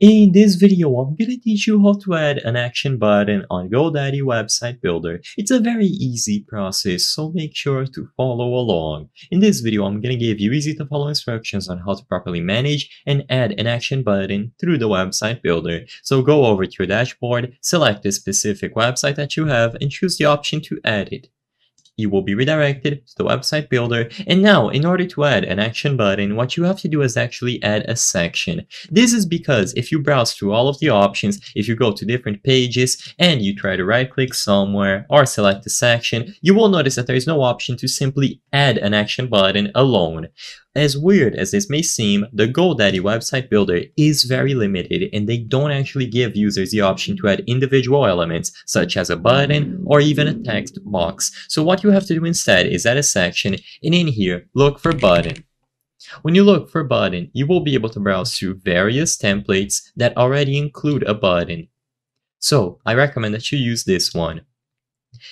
In this video, I'm gonna teach you how to add an action button on GoDaddy Website Builder. It's a very easy process, so make sure to follow along. In this video, I'm gonna give you easy to follow instructions on how to properly manage and add an action button through the Website Builder. So go over to your dashboard, select the specific website that you have, and choose the option to add it you will be redirected to the website builder. And now, in order to add an action button, what you have to do is actually add a section. This is because if you browse through all of the options, if you go to different pages and you try to right click somewhere or select a section, you will notice that there is no option to simply add an action button alone. As weird as this may seem, the GoDaddy website builder is very limited and they don't actually give users the option to add individual elements such as a button or even a text box. So what you have to do instead is add a section and in here look for button. When you look for button, you will be able to browse through various templates that already include a button. So I recommend that you use this one.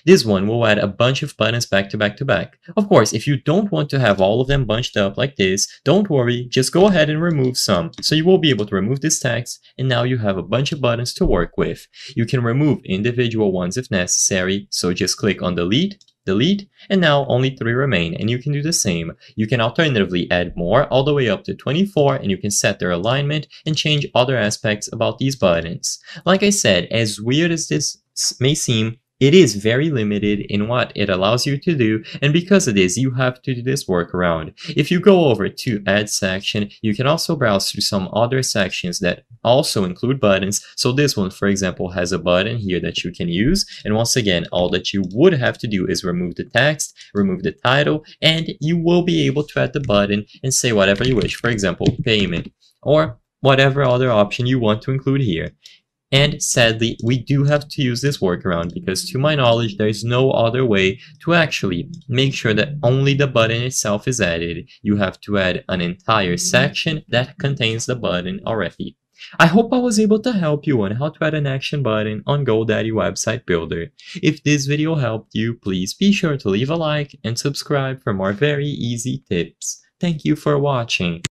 This one will add a bunch of buttons back to back to back. Of course, if you don't want to have all of them bunched up like this, don't worry, just go ahead and remove some. So you will be able to remove this text, and now you have a bunch of buttons to work with. You can remove individual ones if necessary, so just click on delete, delete, and now only 3 remain, and you can do the same. You can alternatively add more all the way up to 24, and you can set their alignment and change other aspects about these buttons. Like I said, as weird as this may seem, it is very limited in what it allows you to do, and because of this, you have to do this workaround. If you go over to Add section, you can also browse through some other sections that also include buttons. So this one, for example, has a button here that you can use. And once again, all that you would have to do is remove the text, remove the title, and you will be able to add the button and say whatever you wish. For example, payment or whatever other option you want to include here. And sadly, we do have to use this workaround because to my knowledge, there is no other way to actually make sure that only the button itself is added. You have to add an entire section that contains the button already. I hope I was able to help you on how to add an action button on GoDaddy Website Builder. If this video helped you, please be sure to leave a like and subscribe for more very easy tips. Thank you for watching.